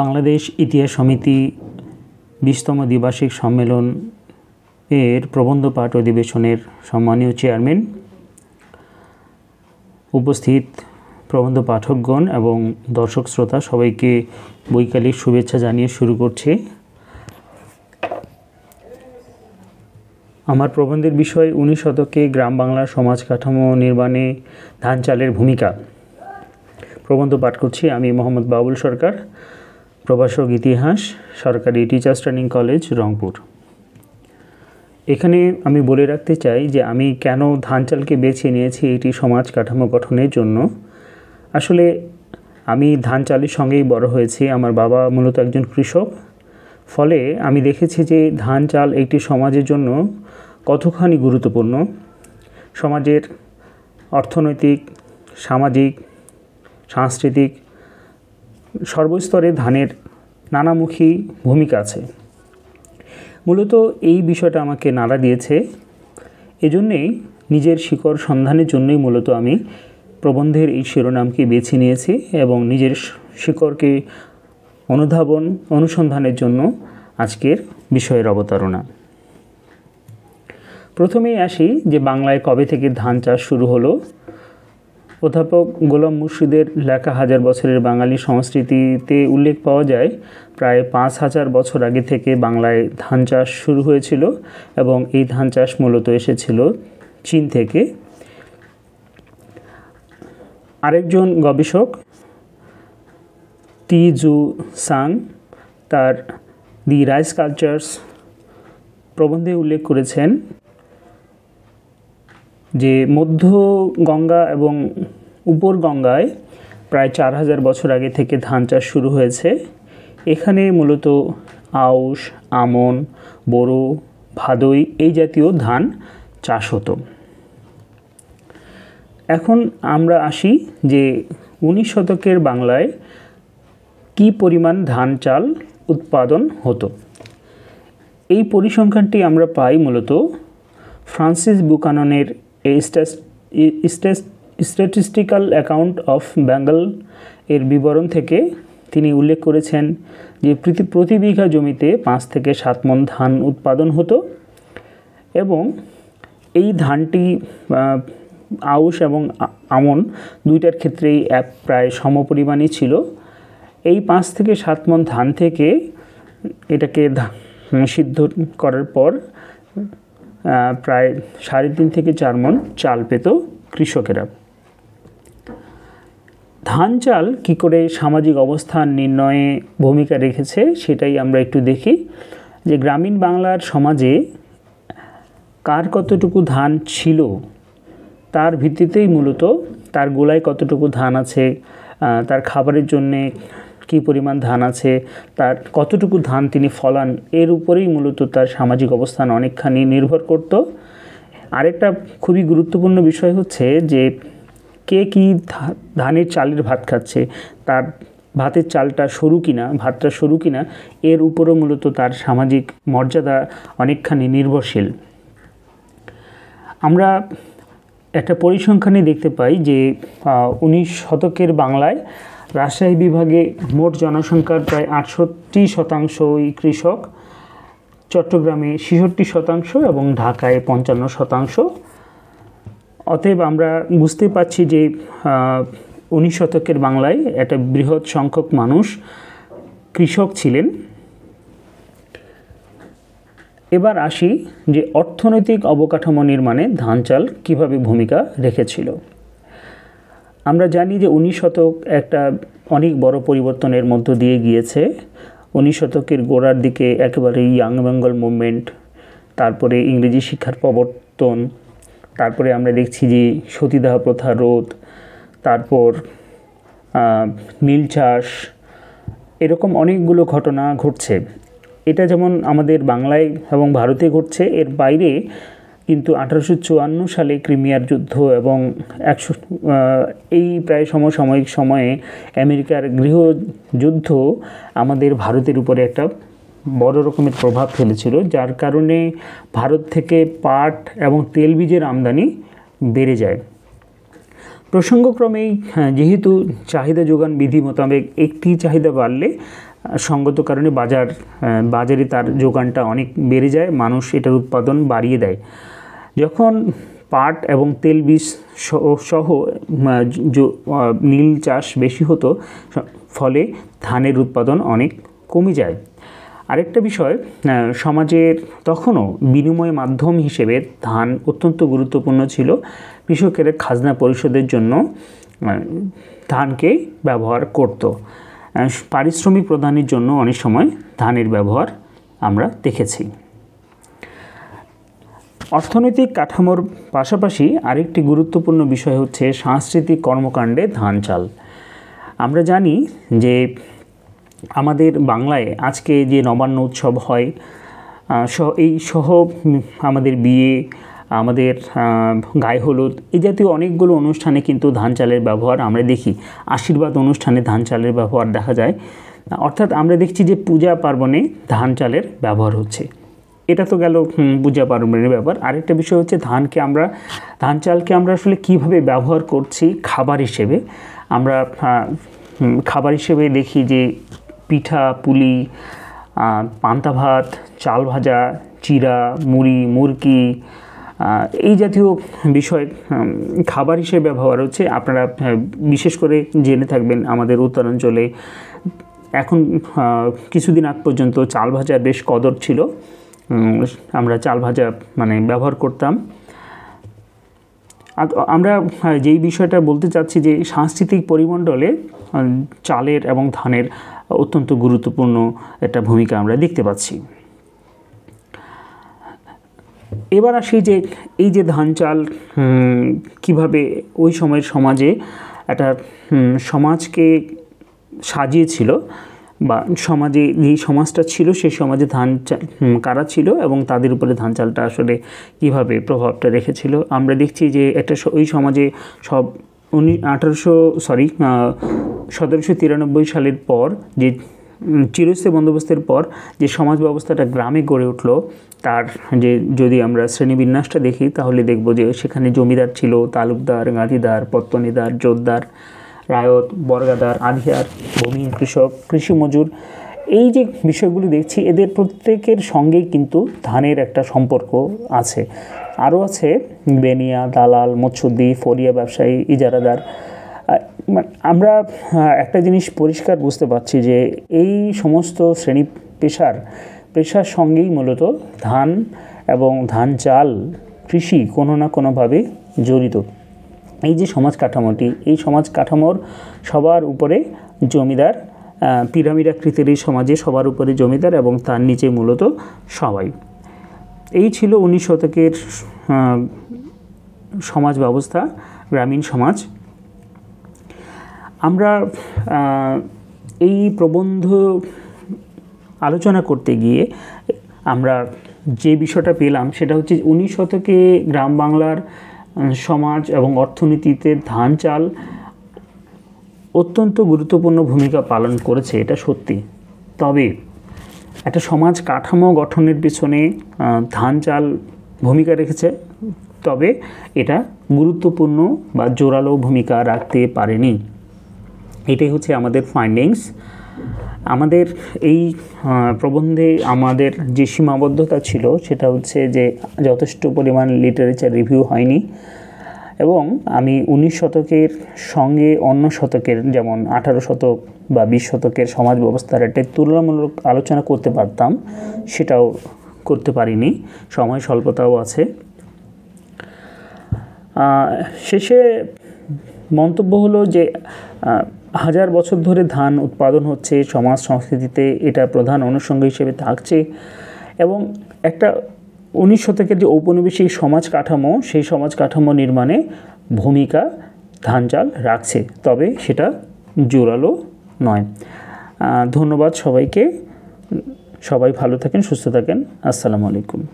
বাংলাদেশ ইতিহাস সমিতি বিশতম দ্বিবার্ষিক সম্মেলন এর প্রবন্ধ পাঠ অধিবেশনের সম্মানীয় চেয়ারম্যান, উপস্থিত প্রবন্ধ পাঠকগণ এবং দর্শক শ্রোতা সবাইকে বৈকালিক শুভেচ্ছা জানিয়ে শুরু করছে। আমার প্রবন্ধের বিষয় উনিশ শতকে গ্রাম বাংলার সমাজ কাঠামো নির্মাণে ধান চালের ভূমিকা। প্রবন্ধ পাঠ করছি আমি মোহাম্মদ বাবুল সরকার। প্রভাষক ইতিহাস, সরকারি টিচার্স ট্রেনিং কলেজ রংপুর। এখানে আমি বলে রাখতে চাই যে আমি কেন ধান চালকে বেছে নিয়েছি এটি সমাজ কাঠামো গঠনের জন্য। আসলে আমি ধান চালের সঙ্গেই বড় হয়েছি, আমার বাবা মূলত একজন কৃষক। ফলে আমি দেখেছি যে ধান চাল একটি সমাজের জন্য কতখানি গুরুত্বপূর্ণ। সমাজের অর্থনৈতিক, সামাজিক, সাংস্কৃতিক সর্বস্তরে ধানের নানামুখী ভূমিকা আছে। মূলত এই বিষয়টা আমাকে নাড়া দিয়েছে। এজন্যেই নিজের শিকড় সন্ধানের জন্যই মূলত আমি প্রবন্ধের এই শিরোনামকে বেছে নিয়েছি এবং নিজের শিকড়কে অনুধাবন, অনুসন্ধানের জন্য আজকের বিষয়ের অবতারণা। প্রথমেই আসি যে বাংলায় কবে থেকে ধান চাষ শুরু হলো অধ্যাপক গোলাম মুর্শিদের লেখা হাজার বছরের বাঙালি সংস্কৃতিতে উল্লেখ পাওয়া যায়। প্রায় পাঁচ হাজার বছর আগে থেকে বাংলায় ধান চাষ শুরু হয়েছিল এবং এই ধান চাষ মূলত এসেছিল চীন থেকে। আরেকজন গবেষক, টি জু সাং, তার দি রাইস কালচার্স প্রবন্ধে উল্লেখ করেছেন যে মধ্য গঙ্গা এবং উপর গঙ্গায় প্রায় চার হাজার বছর আগে থেকে ধান চাষ শুরু হয়েছে। এখানে মূলত আউশ, আমন, বোরো, ভাদই এই জাতীয় ধান চাষ হতো। এখন আমরা আসি যে উনিশ শতকের বাংলায় কি পরিমাণ ধান চাল উৎপাদন হতো। এই পরিসংখ্যানটি আমরা পাই মূলত ফ্রান্সিস বুকাননের স্ট্যাটিস্টিক্যাল অ্যাকাউন্ট অফ বেঙ্গল এর বিবরণ থেকে তিনি উল্লেখ করেছেন যে প্রতি বিঘা জমিতে পাঁচ থেকে সাত মন ধান উৎপাদন হতো এবং এই ধানটি আউশ এবং আমন দুইটার ক্ষেত্রেই প্রায় সমপরিমাণই ছিল। এই পাঁচ থেকে সাত মন ধান থেকে এটাকে সিদ্ধ করার পর প্রায় সাড়ে তিন থেকে চার মন চাল পেত কৃষকেরা। ধান চাল কী করে সামাজিক অবস্থান নির্ণয়ে ভূমিকা রেখেছে সেটাই আমরা একটু দেখি, যে গ্রামীণ বাংলার সমাজে কার কতটুকু ধান ছিল, তার ভিত্তিতেই মূলত তার গোলায় কতটুকু ধান আছে তার খাবারের জন্যে কী পরিমাণ ধান আছে, তার কতটুকু ধান তিনি ফলান, এর উপরেই মূলত তার সামাজিক অবস্থান অনেকখানি নির্ভর করত। আরেকটা খুবই গুরুত্বপূর্ণ বিষয় হচ্ছে যে কে কী ধানের চালের ভাত খাচ্ছে, তার ভাতের চালটা সরু কিনা, ভাতটা সরু কিনা, এর উপরও মূলত তার সামাজিক মর্যাদা অনেকখানি নির্ভরশীল। আমরা একটা পরিসংখ্যানে দেখতে পাই যে উনিশ শতকের বাংলায় রাজশাহী বিভাগে মোট জনসংখ্যার প্রায় আটষট্টি শতাংশই কৃষক, চট্টগ্রামে ছেষট্টি শতাংশ এবং ঢাকায় পঞ্চান্ন শতাংশ অতএব আমরা বুঝতে পারছি যে উনিশ শতকের বাংলায় একটা বৃহৎ সংখ্যক মানুষ কৃষক ছিলেন। এবার আসি যে অর্থনৈতিক অবকাঠামো নির্মাণে ধান চাল কীভাবে ভূমিকা রেখেছিল। আমরা জানি যে উনিশ শতক একটা অনেক বড় পরিবর্তনের মধ্য দিয়ে গিয়েছে। উনিশ শতকের গোড়ার দিকে একেবারে ইয়াং বেঙ্গল মুভমেন্ট তারপরে ইংরেজি শিক্ষার প্রবর্তন তারপরে আমরা দেখছি যে সতীদাহ প্রথা রোধ, তারপর নীল চাষ, এরকম অনেকগুলো ঘটনা ঘটছে। এটা যেমন আমাদের বাংলায় এবং ভারতে ঘটছে, এর বাইরে কিন্তু আঠারোশো চুয়ান্ন সালে ক্রিমিয়ার যুদ্ধ এবং একশো এই প্রায় সমসাময়িক সময়ে আমেরিকার গৃহযুদ্ধ আমাদের ভারতের উপরে একটা বড় রকমের প্রভাব ফেলেছিল যার কারণে ভারত থেকে পাট এবং তেলবীজের আমদানি বেড়ে যায়। প্রসঙ্গক্রমেই হ্যাঁ, যেহেতু চাহিদা যোগান বিধি মোতাবেক একটি চাহিদা বাড়লে সঙ্গত কারণে বাজার বাজারে তার যোগানটা অনেক বেড়ে যায় মানুষ এটার উৎপাদন বাড়িয়ে দেয়। যখন পাট এবং তেল বীজ সহ নীল চাষ বেশি হতো ফলে ধানের উৎপাদন অনেক কমে যায়। আরেকটা বিষয় সমাজের তখনও বিনিময় মাধ্যম হিসেবে ধান অত্যন্ত গুরুত্বপূর্ণ ছিল। কৃষকের খাজনা পরিশোধের জন্য ধানকে ব্যবহার করত। পারিশ্রমিক প্রদানের জন্য অনেক সময় ধানের ব্যবহার আমরা দেখেছি। অর্থনৈতিক কাঠামোর পাশাপাশি আরেকটি গুরুত্বপূর্ণ বিষয় হচ্ছে সাংস্কৃতিক কর্মকাণ্ডে ধান চাল। আমরা জানি যে আমাদের বাংলায় আজকে যে নবান্ন উৎসব হয় এই সহ আমাদের বিয়ে, আমাদের গায়ে হলুদ, এই জাতীয় অনেকগুলো অনুষ্ঠানে কিন্তু ধান চালের ব্যবহার আমরা দেখি। আশীর্বাদ অনুষ্ঠানে ধান চালের ব্যবহার দেখা যায়। অর্থাৎ আমরা দেখছি যে পূজা পার্বণে ধান চালের ব্যবহার হচ্ছে। এটা তো গেল পূজা পার্বণের ব্যাপার। আরেকটা বিষয় হচ্ছে ধানকে আমরা, ধান চালকে আমরা আসলে কীভাবে ব্যবহার করছি খাবার হিসেবে? আমরা খাবার হিসেবে দেখি যে পিঠা, পুলি পান্তা ভাত, চাল ভাজা, চিরা, মুড়ি, মুরকি এই জাতীয় বিষয় খাবার হিসেবে ব্যবহার হচ্ছে। আপনারা বিশেষ করে জেনে থাকবেন আমাদের উত্তরাঞ্চলে। এখন কিছুদিন আগ পর্যন্ত চাল ভাজা বেশ কদর ছিল। আমরা চাল ভাজা মানে ব্যবহার করতাম। আমরা যেই বিষয়টা বলতে চাচ্ছি যে সাংস্কৃতিক পরিমণ্ডলে চালের এবং ধানের অত্যন্ত গুরুত্বপূর্ণ একটা ভূমিকা আমরা দেখতে পাচ্ছি। এবার আসি যে এই যে ধান চাল কীভাবে ওই সময়ের সমাজে একটা সমাজকে সাজিয়েছিল বা সমাজে যেই সমাজটা ছিল সেই সমাজে ধান কারা ছিল এবং তাদের উপরে ধান চালটা আসলে কীভাবে প্রভাবটা রেখেছিল? আমরা দেখছি যে একটা ওই সমাজে সব উনি, আঠারোশো সরি সতেরোশো তিরানব্বই সালের পর যে চিরস্থায়ী বন্দোবস্তের পর যে সমাজ ব্যবস্থাটা গ্রামে গড়ে উঠল, তার যে, যদি আমরা শ্রেণীবিন্যাসটা দেখি, তাহলে দেখব যে সেখানে জমিদার ছিল, তালুকদার গাঁধিদার পত্তনিদার, জোরদার রায়ত, বর্গাদার আধিয়ার ভূমিহীন কৃষক কৃষি মজুর এই যে বিষয়গুলি দেখছি, এদের প্রত্যেকের সঙ্গেই কিন্তু ধানের একটা সম্পর্ক আছে। আরও আছে বেনিয়া, দালাল মৎস্যদ্বী ফরিয়া ব্যবসায়ী, ইজারাদার। আমরা একটা জিনিস পরিষ্কার বুঝতে পারছি যে এই সমস্ত শ্রেণি পেশার পেশার সঙ্গেই মূলত ধান এবং ধান, চাল, কৃষি কোনো না কোনোভাবে জড়িত। এই যে সমাজ কাঠামোটি, এই সমাজ কাঠামোর সবার উপরে জমিদার পিরামিড আকৃতির এই সমাজে সবার উপরে জমিদার এবং তার নিচে মূলত সবাই। এই ছিল উনিশ শতকের সমাজ ব্যবস্থা, গ্রামীণ সমাজ। আমরা এই প্রবন্ধ আলোচনা করতে গিয়ে আমরা যে বিষয়টা পেলাম সেটা হচ্ছে উনিশ শতকে গ্রাম বাংলার সমাজ এবং অর্থনীতিতে ধান চাল অত্যন্ত গুরুত্বপূর্ণ ভূমিকা পালন করেছে, এটা সত্যি। তবে একটা সমাজ কাঠামো গঠনের পিছনে ধান চাল ভূমিকা রেখেছে, তবে এটা গুরুত্বপূর্ণ বা জোরালো ভূমিকা রাখতে পারেনি। এটাই হচ্ছে আমাদের ফাইন্ডিংস আমাদের এই প্রবন্ধে আমাদের যে সীমাবদ্ধতা ছিল সেটা হচ্ছে যে যথেষ্ট পরিমাণ লিটারেচার রিভিউ হয়নি এবং আমি উনিশ শতকের সঙ্গে অন্য শতকের যেমন আঠারো শতক বা বিশ শতকের সমাজ ব্যবস্থার একটা তুলনামূলক আলোচনা করতে পারতাম, সেটাও করতে পারিনি, সময় স্বল্পতাও আছে। শেষে মন্তব্য হলো যে হাজার বছর ধরে ধান উৎপাদন হচ্ছে, সমাজ সংস্কৃতিতে এটা প্রধান অনুষঙ্গ হিসেবে থাকছে এবং একটা উনিশ শতকের যে ঔপনিবেশিক সমাজ কাঠামো, সেই সমাজ কাঠামো নির্মাণে ভূমিকা ধান চাল রাখছে। তবে সেটা জোরালো নয়। ধন্যবাদ সবাইকে। সবাই ভালো থাকেন, সুস্থ থাকেন। আসসালামু আলাইকুম।